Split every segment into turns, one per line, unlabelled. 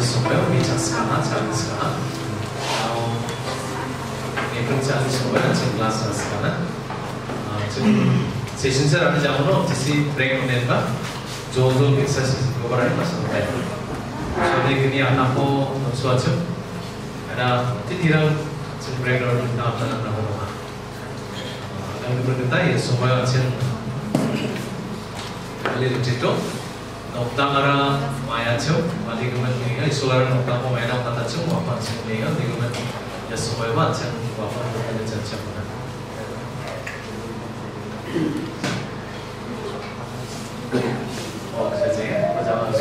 kelas lagi supaya bisa sekarang cari sekarang mau ini cari supaya cari kelas sekarang 지금 제 신세라는 장으로 지시 브레이크 낸다 조조 엑서사이즈 고발할 것인데 저희 그냥 하고 수하죠 ada titiran 지금 브레이크를 나왔다는 나오고 yang berkata ya semua macam kali itu Macam apa ada cacat mana oh saja ya macam apa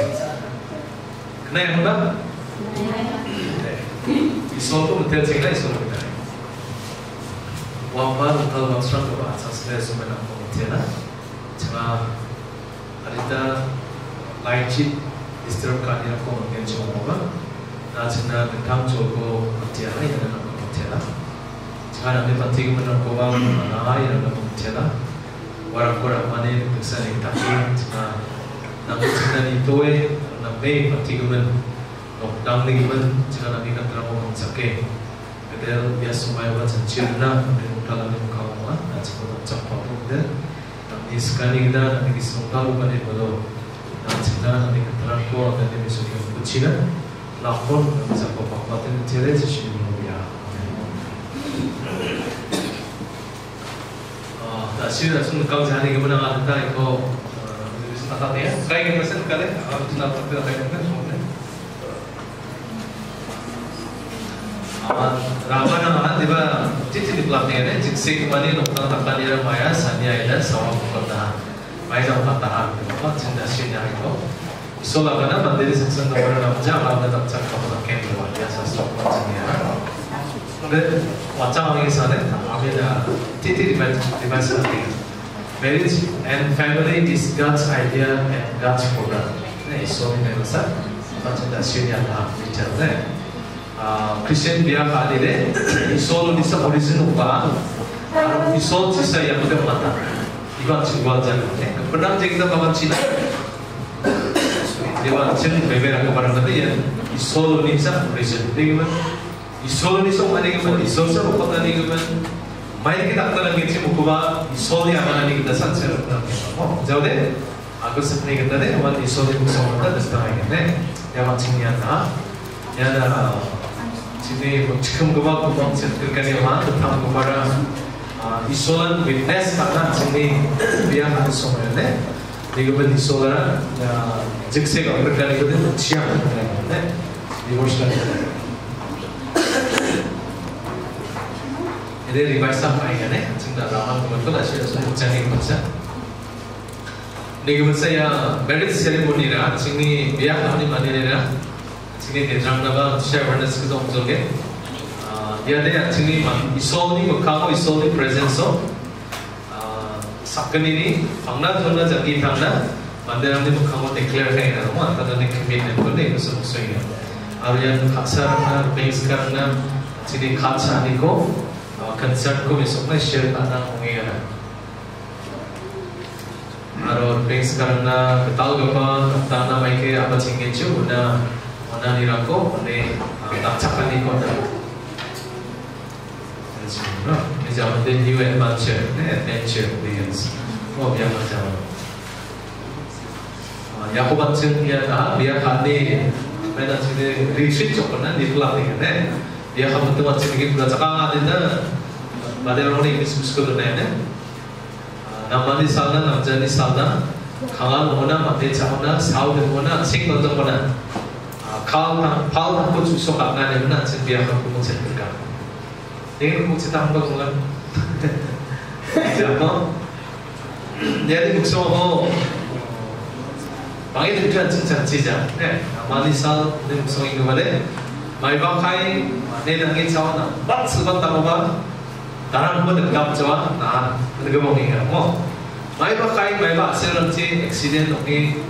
kena yang mana isol tu betul sih lah isol betul wambar utal bangsran tu bahasa saya semua nak mengerti lah cuma ada lain cip disturb kan yang aku mungkin cuma apa na cina tentang joko mengerti lah yang nak mengerti lah cuma nanti penting menurut kau bang mana yang nak mengerti lah orang orang mana yang bisa ni tapi cuma nanti cina itu eh nanti penting men lockdown ni men cuma nanti kan terlalu mencapai Kedel biasa semua yang macam cerna dalam muka rumah dan sebelum capai pun deh nanti sekali kita nanti disungkal bukan itu baru nanti kita nanti keterangan kau nanti besok yang kecil lapor nanti sampai bapak itu cerai sih dulu ya 다시 나중 강좌하는 게 뭐나 하다 이거 무슨 나타내야? 가 Artisanat adică Draco, Academie Sofia Cucina, la Pol, în Zacopa, poate în Tereze și în Lumea. Da, și da, sunt cauze adică mâna atâta, e că Natalia, care e present care a avut la toate la care merg, unde? Ramana Mahadeva, titik di pelatihannya, jik sik dia maya, sanya ila, майдан хата хаагдыгоо цэндашин яагдоо солагана мандери сексэн номер 남자 아마다 답장 거보다 캠프 완료해서 스톱만 진행하고 근데 왓짱왕에서는 아베나 TT 디바이스가 돼요 Marriage and family is God's idea and God's program 네, 이소미 변호사 맞춘다 신이한다 있잖아요 아, 크리스천 비약 아니래 이소로 리사 오리지노가 이소 지사 양대 맞다 wajah-wajah pernah jengkel kawan Cina dewa chen bebera kapan kata ya isol nisa present gimana isol nisa mana gimana isol sa kota ni gimana main kita kata lagi sih mukuba isol ya mana ni kita sanse oh jauh deh aku sebenarnya kita deh awal isol itu sama kita desta main kan ya macam ni ada ya ada sini macam kuba kuba sih kerana mana kita kuba 지한 그탕 그만라 이소란 witness karena sini dia harus semuanya 이거 본 이소란 즉세가 그러니까 이거는 지 향 네 이것이라 ini revise apa ya nih cinta ramah teman tuh masih ada jangan baca ini saya marriage ceremony lah sini dia kami mana nih sini 대장나가 쉐어너스 그 동족에 dia ada sini isol ni kamu isol ni presence sakın ini fangna thona jadi fangna mandiram ni kamu declare kayak gitu mau antara ni commitment pun ni itu semua sih Aryan khasa na base karena sini khasa ni ko concert ko besok na share karena mungkin ada Aro base karena ketahu apa tanah mereka apa cingin cu na 원한이라고 네 납작한 이거다. 이제 아무튼 new adventure, 네 adventure begins. 뭐 미안하죠. 야고 같은 미안하 no? diciamo, degli UN-Mansion, oh, yang macam Yaku Mansion dia nah, dia kani mana sini riset cokonan di kelas ini kan dia kamu tuh masih bikin berat sekarang ada badai orang ini bisnis kau benar kan nama di sana nama jadi sana kangen mana mati mana sing betul mana kal kal aku susah kangen mana sih dia aku cerita apa kan jadi jadi mukso 방에 들면 진짜 지자 네 많이 살 능성인 거 말에 말바카이 내 당에 차와나 막 쓰봤다고 봐 나랑 한번 느껴보자 나 느껴보니까 뭐 말바카이 말바 아세런지 액시덴 오케이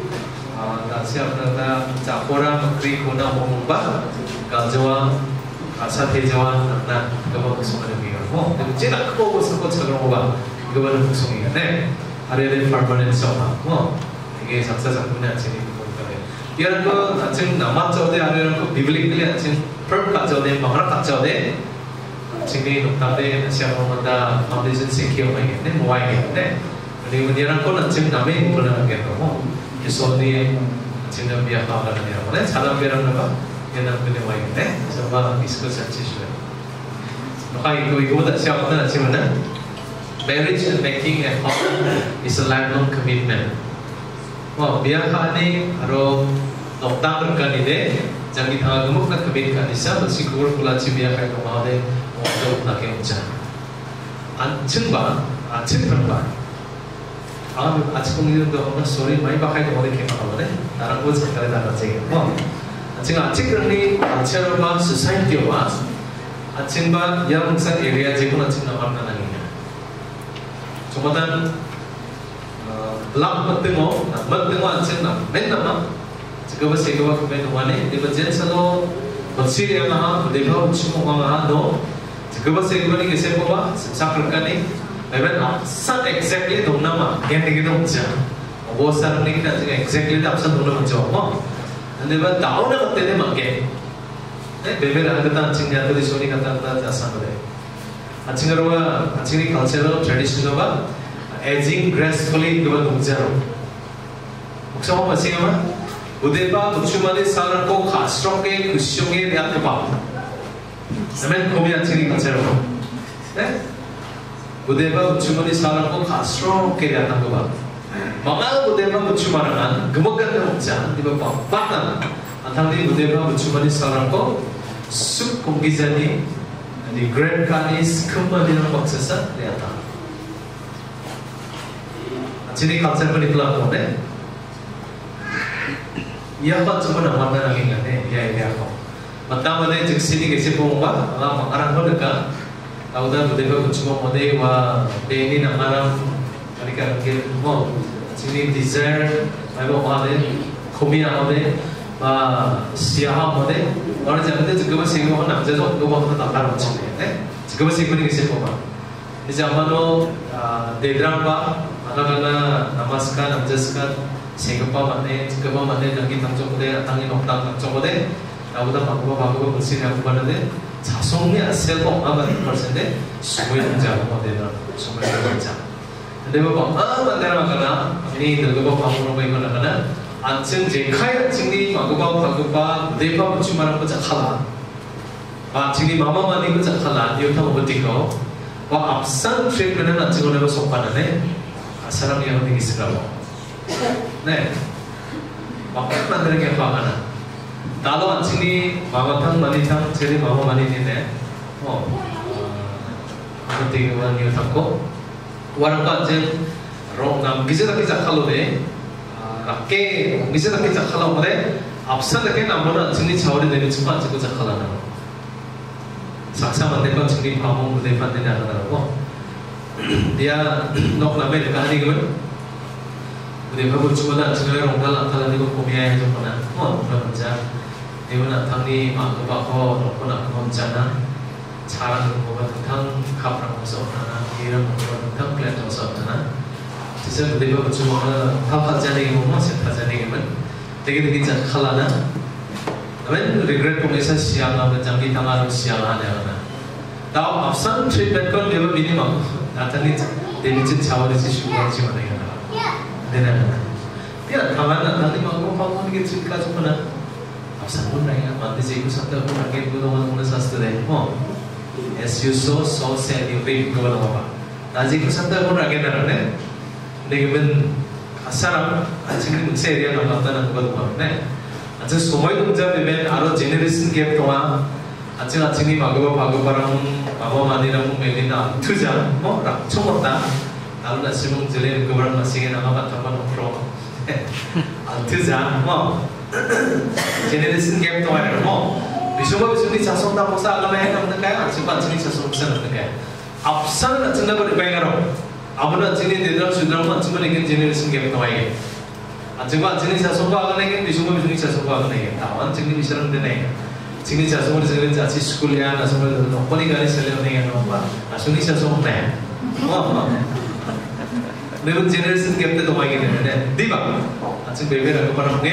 de jena ko ko ko chagro ba gaba de kusuma ne 아래를 sama oh 이게 작사 작곡이 아침 보니까 이런 거 아침 남았죠 대 아래는 거 biblically 아침 perm 갔죠 대 막라 갔죠 대 지금 녹답에 시험마다 파운데이션 세키어 마이겠네 모아이겠네 그리고 이런 거는 아침 남에 불러는 게 거고 예수님이 지금 비하하는 이라고 네 사람 비하는 거 ගෙනම්පෙනවයින්න සමා ඉස්කෝ සචිෂ්ව නොකයි ගෝදා සයවතන සිවන Marriage and making a home is a lifelong commitment. Wah, biasanya ro dokter kan ide, jadi agama kan commit kan isa, bersikur pula si biasa kan mau deh untuk nak yang jah. Anjing ba, anjing berapa? Ah, anjing pun itu dah, sorry, mai pakai tu mau deh ke mana deh, tarang bos kita dah tak cek. Wah, Jinga chikrani chero society wa achimba yang sa area jikun achimna barna nanginya. Cuman lam pentingo, na pentingo achimna menna ma jikawa segawa kumen wane diba jensalo bersiri yang ha diba uchimo ma ha do jikawa segawa ni kese kowa sakrkani even san exactly dongna ma gen dikidong ja. Wo san nikna kita exactly da apsan dongna ma jawa ma. 하늘만 나오는 것 때문에 망해. 매매를 안 끝나 아침에 안 되지 소리 갖다 갖다 자산 그래. 아침으로가 아침이 가체로 트레디셔널가 aging gracefully 그만 동자로. 혹시 한번 아시겠나? 우대바 독주만의 사랑고 가스럽게 그시용에 대한 도박. 아멘 고민 아침이 가체로. 네? 우대바 독주만의 사랑고 가스럽게 대한 도박. 그 밥. mga mu대바 노출만한 그먹간 먹자. 이거 밥. 밥나. Antang budaya bercuma di seorang ko sub kongizani di grand kanis kembali dalam maksasa lihat Jadi konsep ini telah kone Ia apa cuma nama mana lagi kan ya ya kok Mata mana jek sini kesi pomba ala makarang ko dekat Tahu dah budaya bercuma mode wa deni kira mo sini desire ayo mode komi mode 아 모데 너는 자는데 지금은 생각은 남자도 누구보다 나타나는 친구네 지금은 생각이 있을 거만 이제 아마도 데드랑바 아나가나 나마스카 남자스카 생각바 맞네 지금은 맞네 당기 당정부대 당기 높다 당정부대 나보다 바꾸고 바꾸고 무슨이라고 하는데 자성이 셀고 아마 벌써인데? 스물 동자고 모데는 스물 동자 근데 뭐 아, 만나러 가나 ini 늙어 방으로 보이고 나가나 안층 제 카야 증리 마구바 바구바 네바 부추마랑 거자 칼라 아 증리 마마마니 거자 칼라 이웃하 뭐 버티고 와 앞산 트레이드는 안층을 해서 속바는데 아 사람이 어디 있으라고. 네막 만드는 게 화가나. 나도 안층 이 마마탕 마니탕 제리 마마마니네 어 버티고 이웃하고 와랑 안층 롱남 기세다 기자 칼로데 밖에 미세하게 작하려고 그래 앞서게 나무는 증리 자월이 되는 측만 찍고 작하라는 saksa mande ko chingri phamong mude pande na na ko dia nok na me ka ni ko mude babu chuma chingre rong dal ta ni ko komia he jo na ko na ja ko na ko jana charan ko ba thang khap ra ko so na ira ko thang plan to so na 진짜 내가 주먹을 다 파자네기 보면 세 파자네기면 되게 되게 잘 칼라나 아멘 regret kung isa siya nga jangi tangaru siya nga na na tao afsan treatment kon level minimum natani devi chin chawari si shugar chi mana ya dena na ya kaman na tani mago pangon ke chin ka chupana afsan pun raya mandi si ku santa pun age ku dong dong sastra de ho as you sow so shall you reap pun age na ne 내게는 사람 지금 세리아 남았다는 것 같네. 아주 소모이 동자 되면 아로 제네레이션 갭 동안 아직 아침이 마그바 바그바랑 마바마니랑 메리나 투자 뭐 락초먹다. 나로 나시몽 질레 그바랑 마시게 나가 바타바 노프로 아 투자 뭐 제네레이션 갭 동안 뭐 비쇼가 비쇼니 자손다 보사 알라메 해놓는 거야 아직 아침이 자손 보사 놓는 거야 앞선 같은 거 버리고. 아무나 진이 되더라 주더라 안치만 이게 제네레이션 갭 나와게 안치만 진이 자손과 하거나게 비중과 비중이 자손과 하거나게 다만 진이 미셔는 되네. 진이 자손을 진이 자치 스쿨이야 나손을 너번이 가리 살려 내게 나와 아 순이 자손 네 Never generation gap te tomai gini ne. Di ba? Acing bebe ragu parang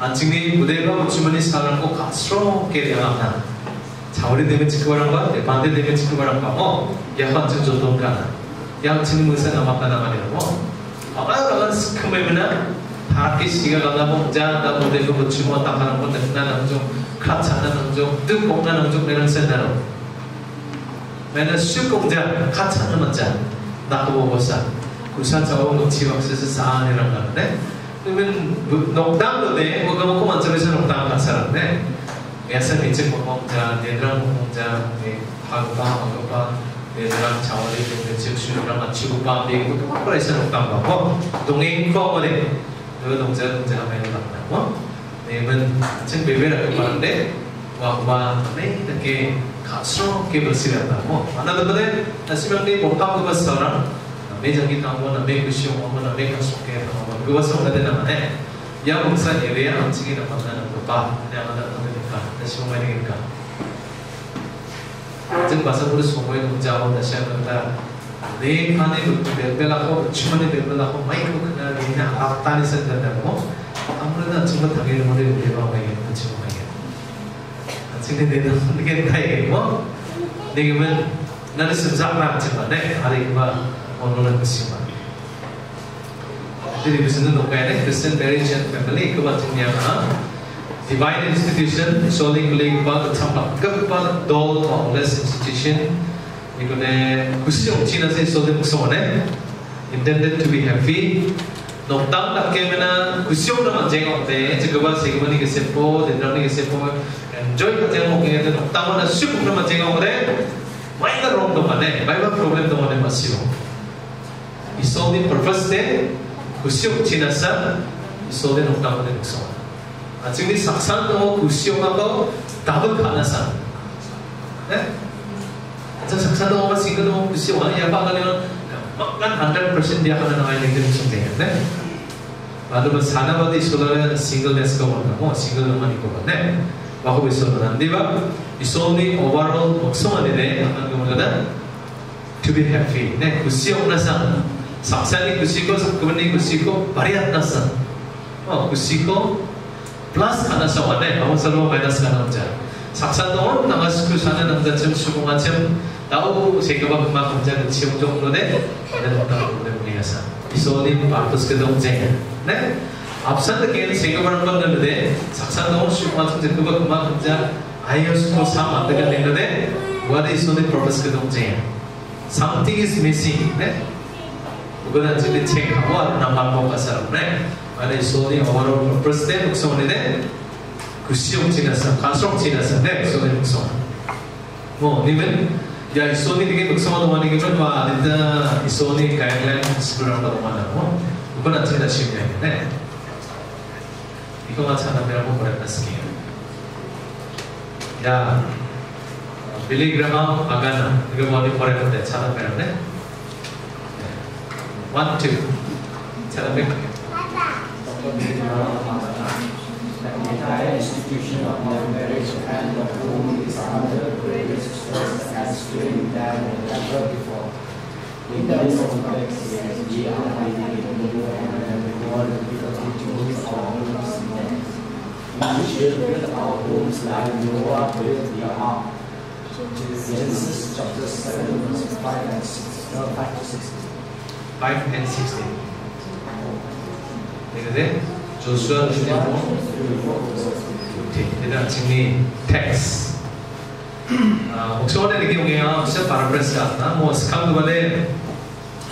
Acing ni budaya cuma ni saran ko kasro ke dia mana. 자우리 되면 지크바랑가 반대 되면 지크바랑가 뭐 야한증 조동가 양증 무슨 남았다나 말이야 뭐 아마 그런 스크메면 하기 시가 보면 자다 보데 그 붙이고 딱 하는 건데 나는 좀 카차는 좀 뜻공나는 좀 내는 센다로 맨날 수공자 카차는 맞자 나도 보고서 구사 저거 놓치고 쓰서 사안이라고 하는데 그러면 농담도 돼 뭐가 먹고 만점에서 농담 가사는데 biasa nicik ngomong ja nedra ngomong ja hagpa hagpa nedra chawali de nicik sudah macu pa de itu apa rasa nuktam ba mo dongeng ko mo de itu dongja dongja apa yang tak mo nemen cing bebe ra kemande wa wa ne take kasro ke bersih ta mo mana tu de nasimang ni moham ke besar me jangi tamu na me kusyo mo na me kasro ke mo gue besar ada nama ya bangsa area anjing na mana na ba ne ada 다시 오면 되니까. 즉 마사부르 소모에 동자고 다시 한번다. 내 판에 벨벨하고 주머니 벨벨하고 마이크 그날 그냥 악단이 생겼다고? 아무래도 정말 당연히 머리 내가 가야 그치 가야 지금 내가 가야 뭐 내가면 나는 심상만 하지만 내 아래가 orang-orang beriman. Jadi Kristen itu kayak Christian marriage and family kebatinnya divine institution, solely kuling bag tampak kepat do thoughtless institution. Ikone khususnya China sih solely musuhnya intended to be happy. Noktang tak kemana khususnya nama jengok teh, jikalau sih kemana kesepo, dengar ni kesepo, enjoy kerja mungkin itu noktang mana sih kemana jengok teh, main kerong tu mana, banyak problem tu mana masih. Iso ni purpose de kusiong cinasa iso de noktam de noksom 지금 saksan도 구시용하고 답은 가나산. 네? 저 saksan도 뭐 싱글도 구시용 ya 방가는 kan 100% dia akan nangai ning din sung deh ne lalu ben sana badi isola singleness ko wala mo single naman ko ne bako biso nan di ba isoni overall maksum ane ne akan gumagana to be happy sa oh kusiko 플 samsari kusiko sakmani kusiko variat nasa oh kusiko plus kana sawane awo salo minus kana uja saksa don nagas kusana namda cem sumunga cem tahu sekeba kuma kumja kecium jong nune dan kita boleh meliasa isoni partus ke dong jeng ne absen ke sekeba nambah nune saksa don sumunga cem sekeba kuma kumja ayos ko sama dengan nune what is on the purpose ke dong jeng something is missing ne 가서 네. 만약 소리 어머로 purpose 때 목소리네 그 시험 지나서 가성 지나서 네 소리 목소 뭐 님은 야 이소니 되게 목소만 오만이 그러면 와 아니다. 이소니 가이드라인 더 오만하고 그건 안 된다 시험이네. 이거만 찾아내라고 그랬었기요 야 빌리그라함 아가나 이거 뭐니 버렸는데 찾아내라네 One, two.
Tell them. Institution of love marriage and is under greatest stress and strain than ever before. In this we are in the world because our homes. We should build our homes like Noah built the ark. Genesis chapter 7, verses 5 and 6. No, 5 to 6.
5 and 16. 이거는 조수아 주님으로 일단 증리 텍스 목소리 이렇게 오게요 시작 바라브레스 같나 뭐 스캄도 발에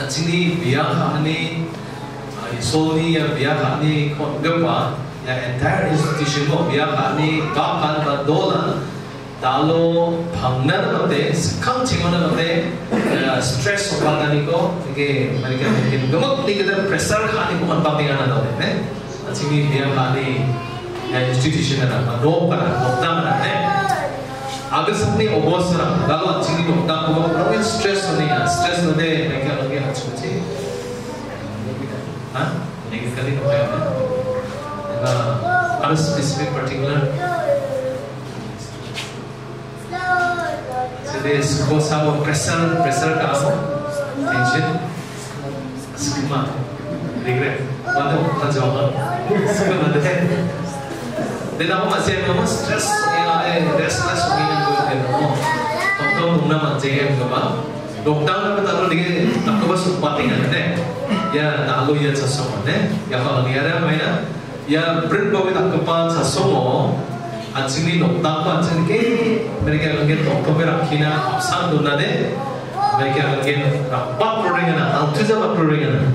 증리 비약하니 소니 비약하니 건강과 ya entire institution mo 비약하니 가판 바도나 달로 방나는 건데 스캄 칭하는 건데 스트레스 받다니고 이게 말이야 이게 너무 이게 프레셔를 하니 뭐 나오네 kana nokta mana ne agar sapni obos na lalu sini nokta ko problem stress ni ya stress no de mereka lagi harus cuci ha ini kali nokta ya na Are specific there is kosa or pressure, pressure down, tension, schema, regret. Mother pajama, schema there. Then aku masih yang mama stress, yang ada stress, mungkin yang gue yang mama. Dokter mungkin masih yang mama. Lockdown apa tahu dia tak kau deh. Ya tahu ya sesuatu deh. Ya kalau dia ada? Eh? Ya print bawa tak kepal sesuatu. 안승리 높다고 안승리 mereka angin toko berakina sang dona de mereka angin rapa prodengana altuza ba prodengana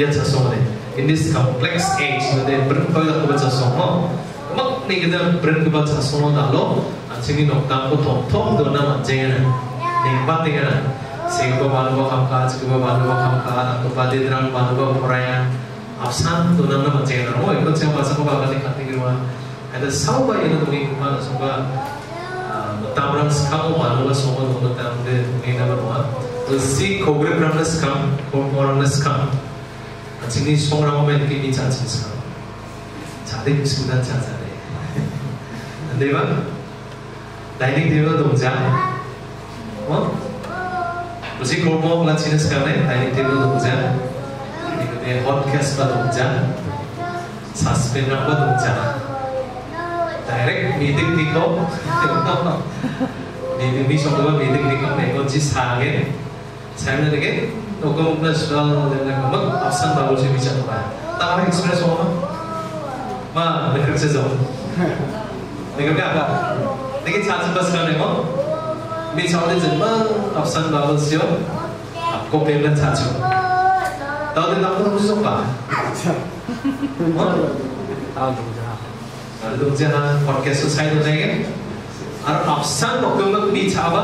dia sasong de in this complex age de berkoi aku baca songo mak ni kita brand kebat sasong dalo ansingi nokta ko tong tong dona manjengana ni bat dengana singko banuwa kamka singko banuwa kamka aku padi drang banuwa poraya absan dona manjengana oh ikut siapa sama bapak kati kategori ikat tinggi rumah ada sawa ini tu minggu mana semua tamrang sekam banuwa semua tu tu tam de minggu nama rumah si kogre berangkat sekam kogre berangkat sekam sini semua orang main kini caci sekam cari sudah cari nanti bang dining table 동작 어? 무슨 골목 라치는 시간에 다이닝 테이블 동작 그다음에 헛캐스트 동작 사스펜과 동작 direct meeting Nico meeting ni sama meeting Nico Nico ji sangen sangen lagi Nico plus dal dan kamu absen baru sih bisa tuh tahu express mau ma dekat sih jauh dekat apa dekat छात्र बस करने को मिसाले जन्म अफसन बाबल सियो आपको पेमेंट छाछो तो दिन आपको कुछ सोपा अच्छा हाँ लोग जना सुसाइड हो जाएँगे। और ऑप्शन नोकमक बिछावा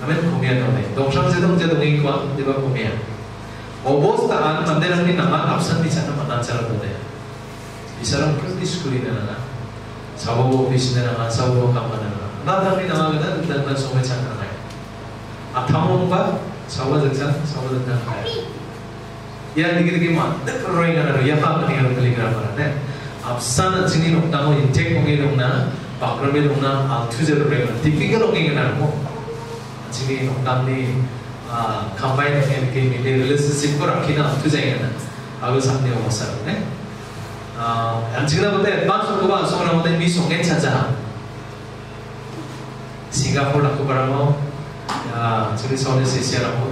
हमें तो घूमिया तो नहीं। दोक्षण से तो मुझे तो नहीं कुआ जब तो घूमिया। अवस्था आन मंदिर हमने नमान ऑप्शन बिछाना मना चला तो
नहीं इसरम क्यों डिस्कूरी
ना ना सब वो बिज़नेस ना सब वो काम ना ना ना तो हमने नमान गदा तो ना सोमे चला ना अथामों पर सब जगह सब जगह या निकल के माँ दर रोइंग ना या पाप निकल के लिखा पड़ा है। 만드는 게 나만 option 미잖아 만나처럼 보네 이 사람 프로디 스쿨이나 사고 비시나 사고 감만나 나당이 나가거든 일단 소매 장난해 아타몬바 사와득산 사와득산 ya dikit-dikit mah terus yang ada ya pak tinggal telegram mana absan sini nuk tamu intek kongi nuk na bakar me nuk na altu jeru rega tipikal kongi kan mo sini nuk tamu ni combine dengan ke mili relationship ko rakhina altu jayega na agu samne omosar ne anjingna bote advance ko ba sona bote mi songe chaja Singapore aku barang ya jadi soalnya sih siapa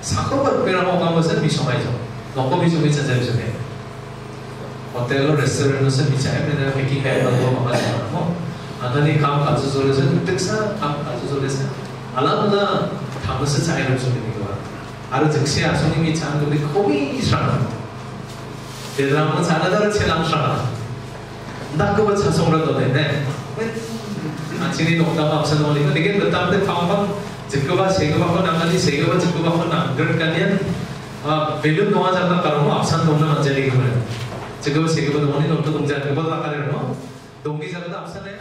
mau bisa bicara misalnya bisa bicara deh oke sih nali oke sih kosan spesial oke sih no sakro bar pera mau kamu sih bisa aja nopo bisa bicara bisa deh hotel restoran sih bicara beda making kayak nopo apa sih no ada nih kamu kasus soalnya sih teksa kamu kasus soalnya sih alam lah kamu sih cahaya harus ini gua ada jeksi asal ini bicara tapi kopi serang 대단한 자나다를 체랑샤가 나그거 자성으로 되네 아침이 녹다가 없어놓으니까 이게 그다음에 방방 즉그바 세그바고 나가니 세그바 즉그바고 나 그러니까 아 벨룸 동화 잠깐 가르고 앞산 동네 만자리 그러면 즉 그바 세그바 동원이 녹도 동자 그보다 가르고 동기 잡아도 앞산에